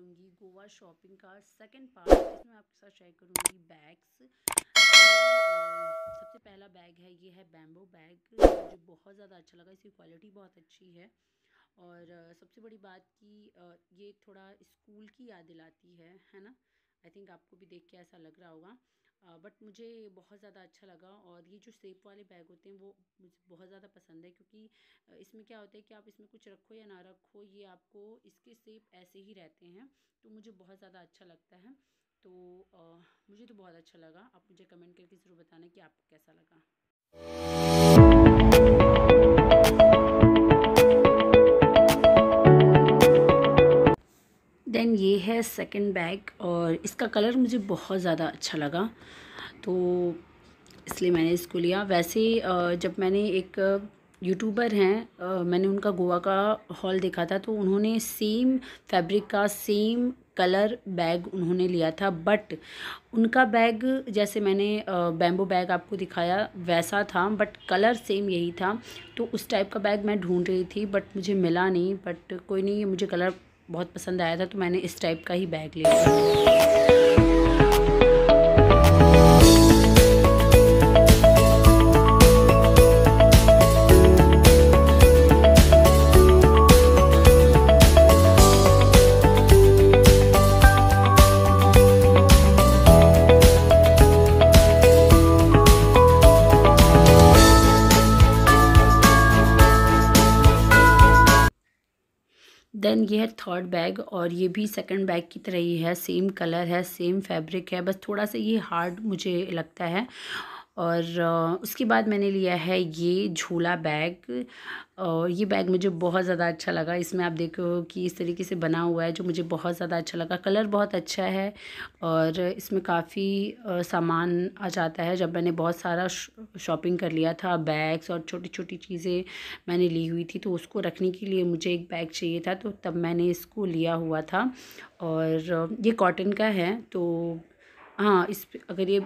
करूँगी, गोवा शॉपिंग का second part इसमें आपके साथ शेयर करूँगी बैग्स सबसे पहला बैग है, ये है बैम्बो बैग मुझे बहुत ज़्यादा अच्छा लगा, इसकी क्वालिटी बहुत अच्छी है। और सबसे बड़ी बात कि ये थोड़ा स्कूल की याद दिलाती है है ना? आई थिंक आपको भी देख के ऐसा लग रहा होगा। बट मुझे बहुत ज़्यादा अच्छा लगा और ये जो सेप वाले बैग होते हैं, वो मुझे बहुत ज़्यादा पसंद है, क्योंकि इसमें क्या होता है कि आप इसमें कुछ रखो या ना रखो ये आपको इसके सेप ऐसे ही रहते हैं। तो मुझे बहुत ज़्यादा अच्छा लगता है। तो आ, मुझे तो बहुत अच्छा लगा। आप मुझे कमेंट करके ज़रूर बताना कि आपको कैसा लगा। देन ये है सेकंड बैग और इसका कलर मुझे बहुत ज़्यादा अच्छा लगा। तो इसलिए मैंने इसको लिया। वैसे जब मैंने एक यूट्यूबर हैं मैंने उनका गोवा का हॉल देखा था तो उन्होंने सेम फैब्रिक का सेम कलर बैग उन्होंने लिया था बट उनका बैग जैसे मैंने बैम्बो बैग आपको दिखाया, वैसा था बट कलर सेम यही था तो उस टाइप का बैग मैं ढूंढ रही थी बट मुझे मिला नहीं बट कोई नहीं, मुझे कलर बहुत पसंद आया था तो मैंने इस टाइप का ही बैग लिया। ये है थर्ड बैग और ये भी सेकंड बैग की तरह ही है सेम कलर है सेम फैब्रिक है, बस थोड़ा सा ये हार्ड मुझे लगता है। और उसके बाद मैंने लिया है ये झूला बैग। और ये बैग मुझे बहुत ज़्यादा अच्छा लगा। इसमें आप देखो कि इस तरीके से बना हुआ है, जो मुझे बहुत ज़्यादा अच्छा लगा। कलर बहुत अच्छा है और इसमें काफ़ी सामान आ जाता है। जब मैंने बहुत सारा शॉपिंग कर लिया था, बैग्स और छोटी छोटी चीज़ें मैंने ली हुई थी तो उसको रखने के लिए मुझे एक बैग चाहिए था तो तब मैंने इसको लिया हुआ था। और, ये कॉटन का है तो हाँ इस अगर ये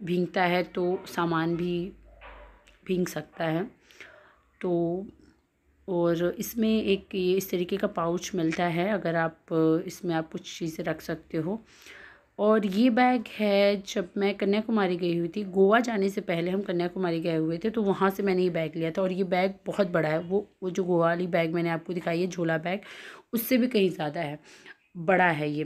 भींगता है तो सामान भी भींग सकता है। तो और इसमें एक ये इस तरीके का पाउच मिलता है, अगर आप इसमें आप कुछ चीज़ें रख सकते हो। और ये बैग है, जब मैं कन्याकुमारी गई हुई थी, गोवा जाने से पहले हम कन्याकुमारी गए हुए थे तो वहाँ से मैंने ये बैग लिया था। और ये बैग बहुत बड़ा है, वो वो जो गोवा वाली बैग मैंने आपको दिखाई है, झोला बैग, उससे भी कहीं ज़्यादा है, बड़ा है ये।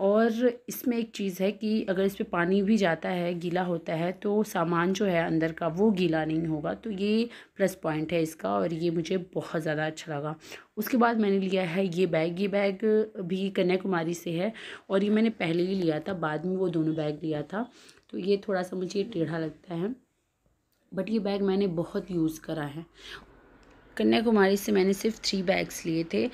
और इसमें एक चीज़ है कि अगर इस पर पानी भी जाता है, गीला होता है तो सामान जो है अंदर का वो गीला नहीं होगा। तो ये प्लस पॉइंट है इसका और ये मुझे बहुत ज़्यादा अच्छा लगा। उसके बाद मैंने लिया है ये बैग। ये बैग भी कन्याकुमारी से है और ये मैंने पहले ही लिया था, बाद में वो दोनों बैग लिया था। तो ये थोड़ा सा मुझे टेढ़ा लगता है, बट ये बैग मैंने बहुत यूज़ करा है। कन्याकुमारी से मैंने सिर्फ़ थ्री बैग्स लिए थे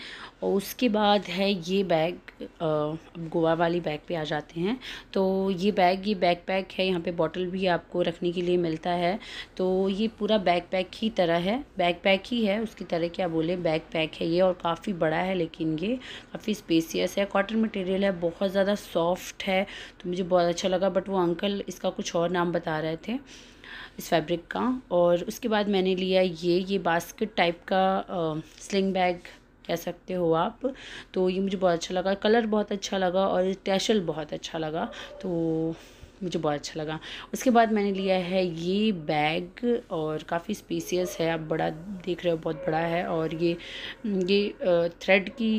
और उसके बाद है ये बैग अब गोवा वाली बैग पे आ जाते हैं। तो ये बैग ये बैग पैक है, यहाँ पे बॉटल भी आपको रखने के लिए मिलता है। तो ये पूरा बैग पैक ही तरह है। बैग पैक ही है, उसकी तरह क्या बोले? बैग पैक है ये और काफ़ी बड़ा है, लेकिन ये काफ़ी स्पेसियस है। कॉटन मटेरियल है, बहुत ज़्यादा सॉफ्ट है। तो मुझे बहुत अच्छा लगा बट वो अंकल इसका कुछ और नाम बता रहे थे। इस फैब्रिक का। और उसके बाद मैंने लिया ये ये बास्केट टाइप का आ, स्लिंग बैग कह सकते हो आप। तो ये मुझे बहुत अच्छा लगा। कलर बहुत अच्छा लगा और टैशल बहुत अच्छा लगा। तो मुझे बहुत अच्छा लगा। उसके बाद मैंने लिया है ये बैग और काफ़ी स्पेसियस है। आप बड़ा देख रहे हो बहुत बड़ा है। और ये ये थ्रेड की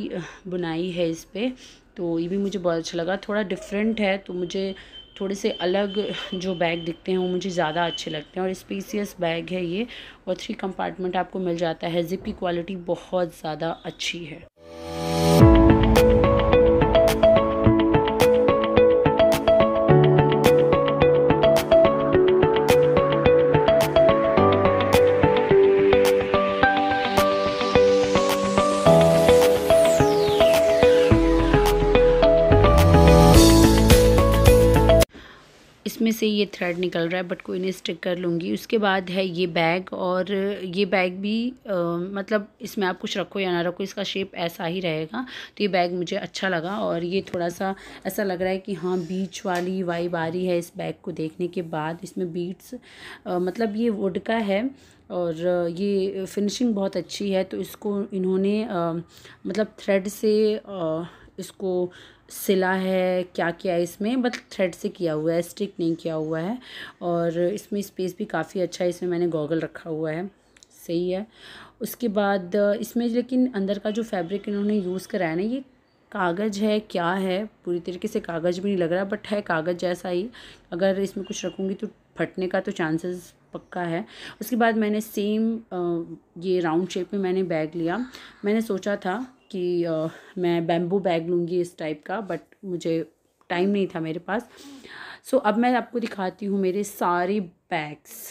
बुनाई है इस पर तो ये भी मुझे बहुत अच्छा लगा। थोड़ा डिफरेंट है तो मुझे थोड़े से अलग जो बैग दिखते हैं वो मुझे ज़्यादा अच्छे लगते हैं और स्पेसियस बैग है ये और थ्री कंपार्टमेंट आपको मिल जाता है। जिप की क्वालिटी बहुत ज़्यादा अच्छी है। इसमें से ये थ्रेड निकल रहा है बट कोई नहीं स्टिक कर लूँगी। उसके बाद है ये बैग और ये बैग भी आ, मतलब इसमें आप कुछ रखो या ना रखो इसका शेप ऐसा ही रहेगा। तो ये बैग मुझे अच्छा लगा और ये थोड़ा सा ऐसा लग रहा है कि हाँ बीच वाली वाइब आ रही है इस बैग को देखने के बाद। इसमें बीट्स मतलब ये वुड का है और ये फिनिशिंग बहुत अच्छी है। तो इसको इन्होंने मतलब थ्रेड से आ, इसको सिला है, क्या किया है इसमें, बट थ्रेड से किया हुआ है स्टिक नहीं किया हुआ है और इसमें स्पेस भी काफ़ी अच्छा है, इसमें मैंने गॉगल रखा हुआ है, सही है। उसके बाद, इसमें लेकिन अंदर का जो फैब्रिक इन्होंने यूज़ करा है ना, ये कागज़ है, क्या है, पूरी तरीके से कागज़ भी नहीं लग रहा बट है कागज़ जैसा ही। अगर इसमें कुछ रखूँगी तो फटने का तो चांसेस पक्का है। उसके बाद मैंने सेम ये राउंड शेप में मैंने बैग लिया। मैंने सोचा था कि मैं बैम्बू बैग लूँगी इस टाइप का बट मुझे टाइम नहीं था मेरे पास। सो so, अब मैं आपको दिखाती हूँ मेरे सारे बैग्स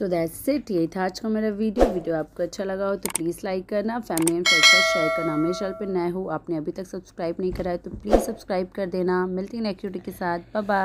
सो दैट्स इट ये था आज का मेरा वीडियो वीडियो आपको अच्छा लगा हो तो प्लीज़ लाइक करना. फैमिली एंड फ्रेंड्स का शेयर करना. मेरे चैनल पर नए हो, आपने अभी तक सब्सक्राइब नहीं करा है तो प्लीज़ सब्सक्राइब कर देना. मिलती है नेक्स्ट वीडियो के साथ. Bye bye